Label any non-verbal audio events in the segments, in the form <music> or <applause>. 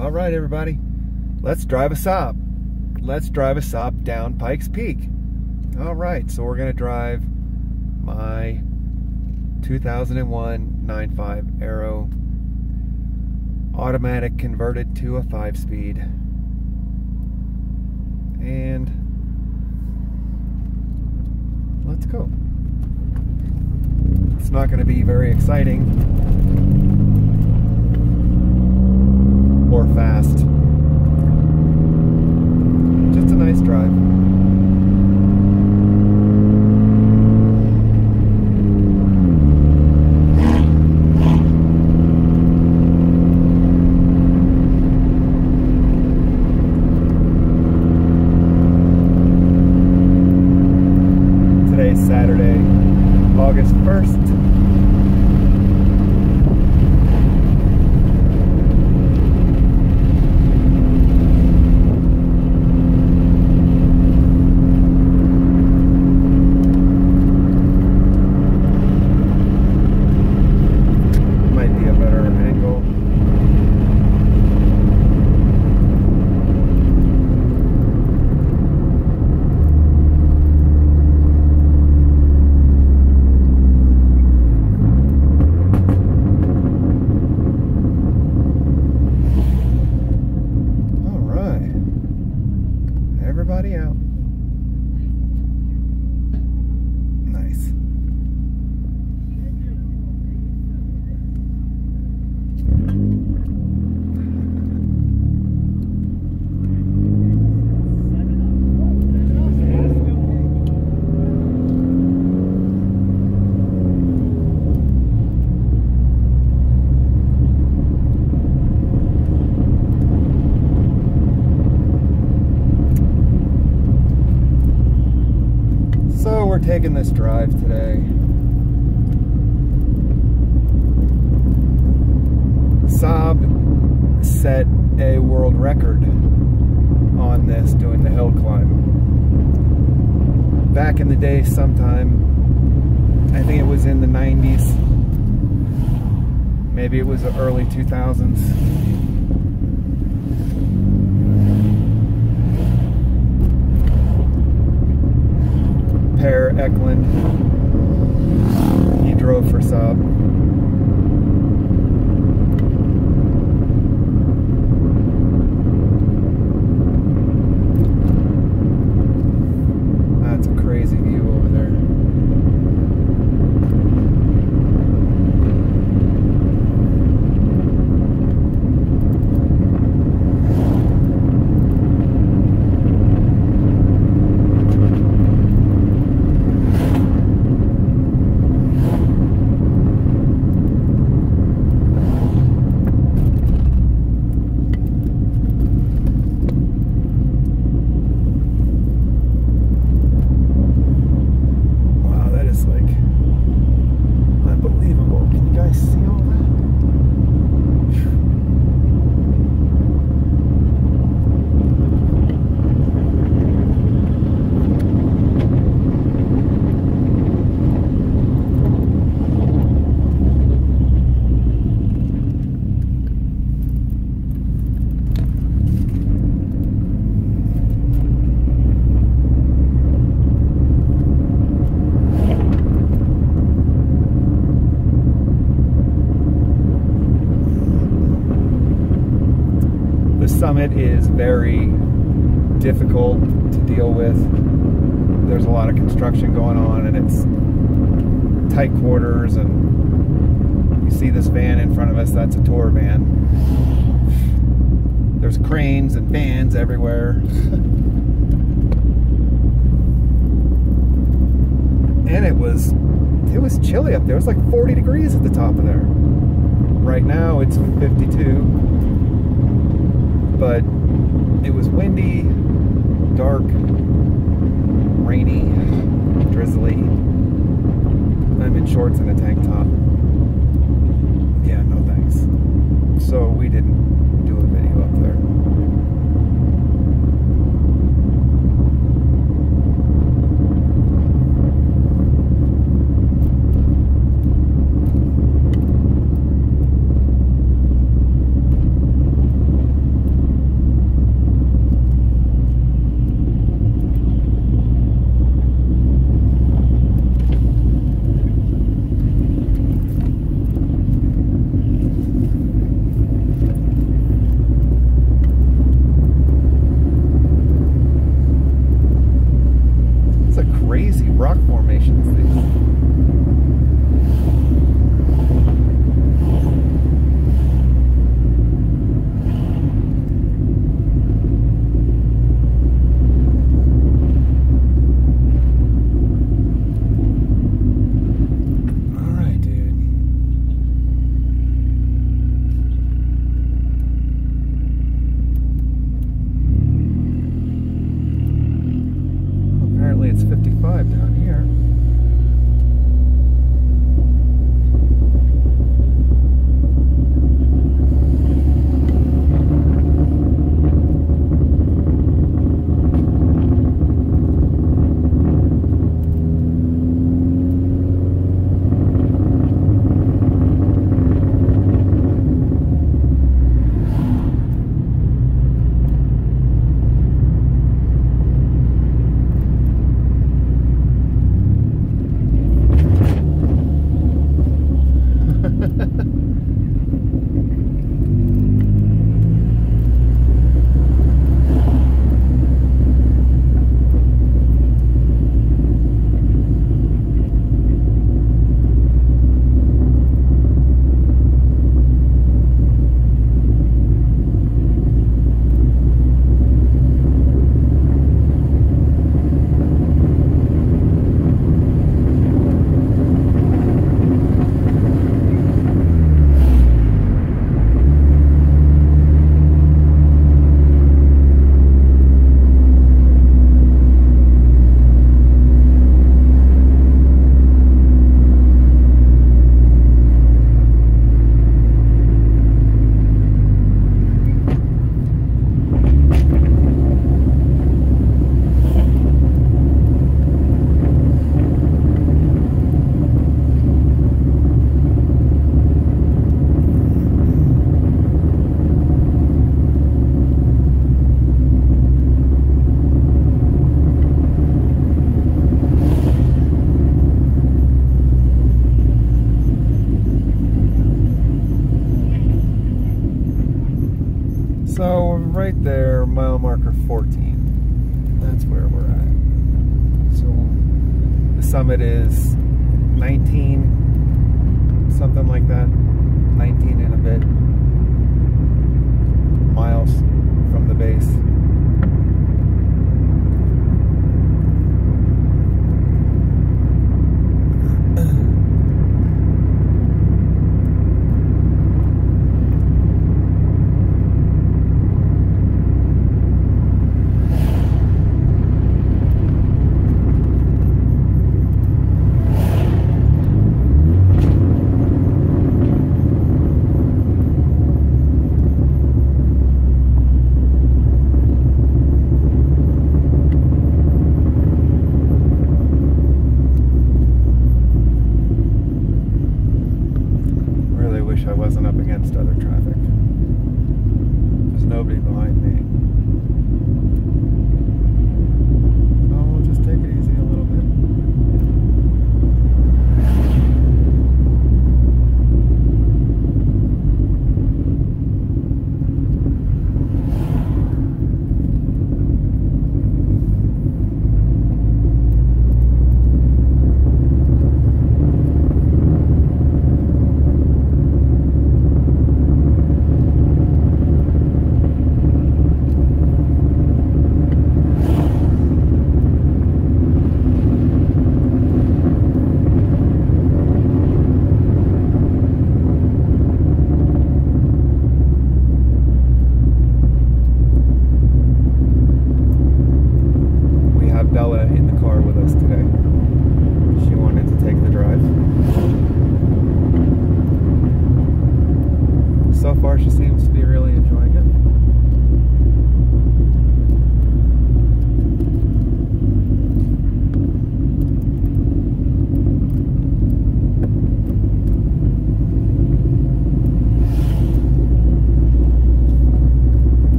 All right, everybody, let's drive a Saab. Let's drive a Saab down Pikes Peak. All right, so we're gonna drive my 2001 9-5 Aero automatic converted to a five speed. And let's go. It's not gonna be very exciting or fast. Just a nice drive. Today's Saturday, August 1st. Might be a better angle. All right. Everybody out. Nice. So we're taking this drive today. Saab set a world record on this doing the hill climb. Back in the day sometime, I think it was in the 90s, maybe it was the early 2000s. Per Eklund. He drove for Saab. That's a crazy view over there. Wow, that is like unbelievable. Can you guys see all that? Summit is very difficult to deal with. There's a lot of construction going on and it's tight quarters and you see this van in front of us, that's a tour van. There's cranes and fans everywhere. and it was it was chilly up there. It was like 40 degrees at the top of there. Right now it's 52 but it was windy, dark, rainy, drizzly. I'm in shorts and a tank top. Yeah, no thanks. So we didn't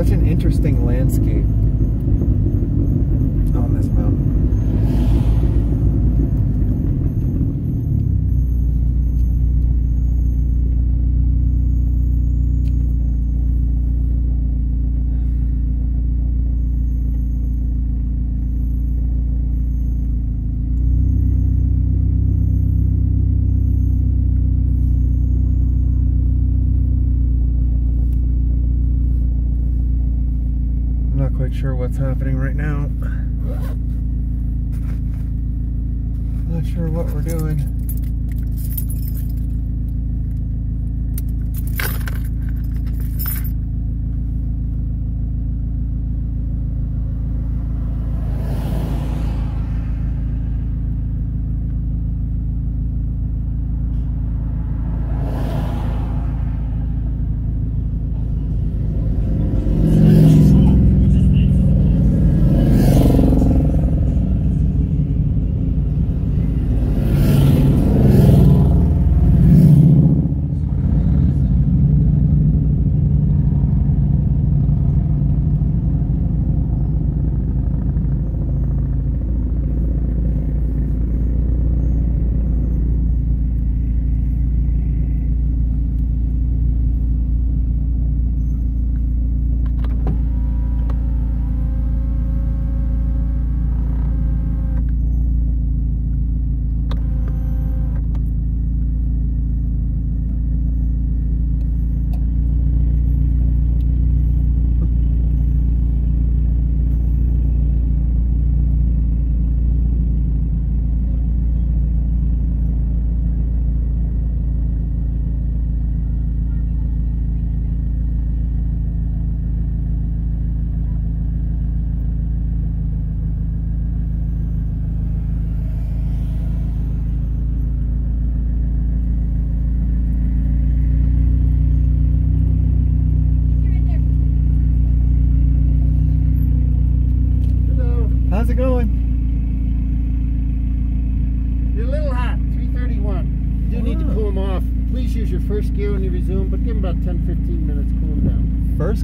Such an interesting landscape sure what's happening right now.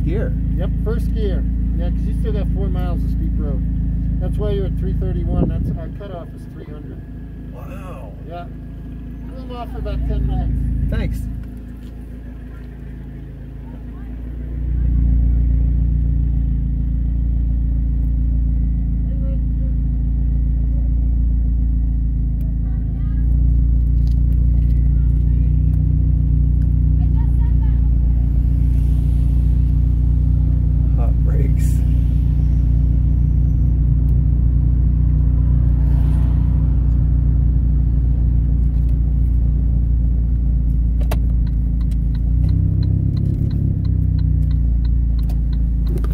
Gear. Yep, first gear. Yeah, because you still got four miles of steep road. That's why you're at 331. That's our cutoff is 300. Wow. Yeah. Cool them off for about 10 minutes. Thanks. Hot brakes.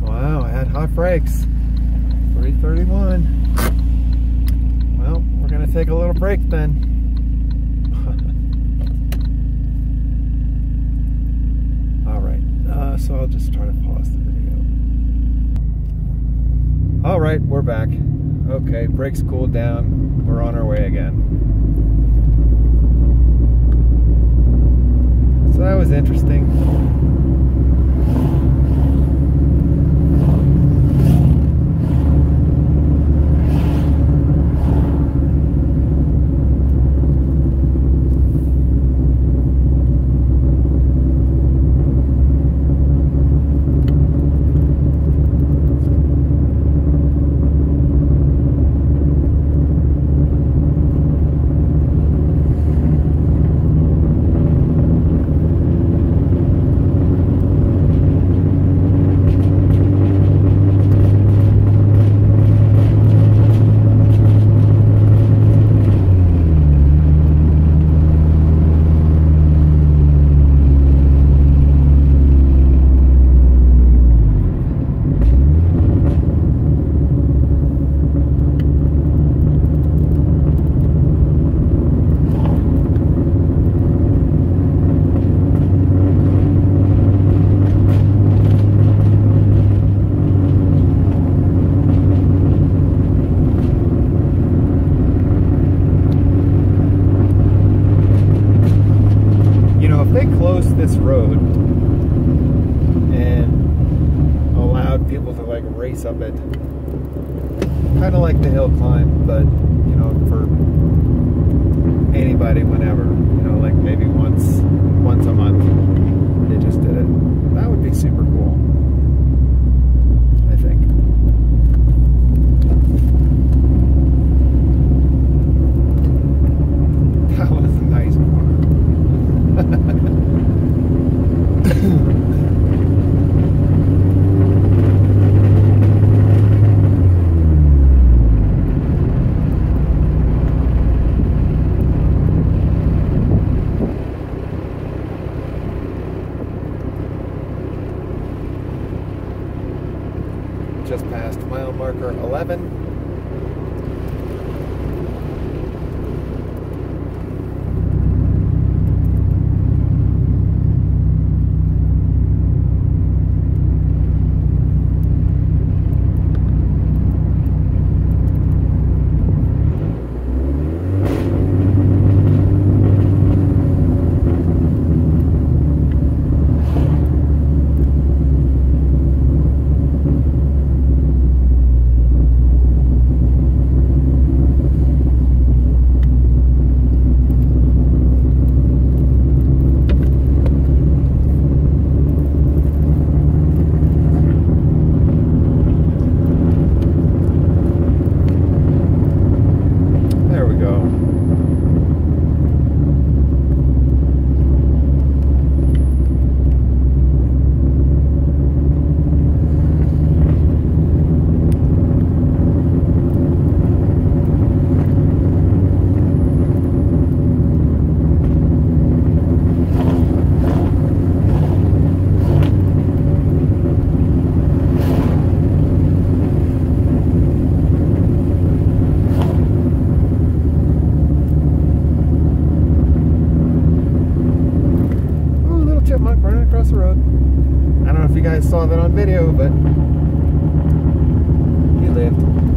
Wow, I brakes. 331. Well, we're gonna take a little break then. <laughs> All right, uh, so I'll just try to pause the video. All right, we're back. Okay, brakes cooled down. He